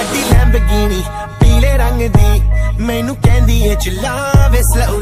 ਗੱਡੀ ਲੈਂਬਗੀਨੀ ਪੀਲੇ ਰੰਗ ਦੀ। ਮੈਨੂੰ ਕਹਿੰਦੀ ਏ ਚਲਾਵੇ ਸਲੋਲੀ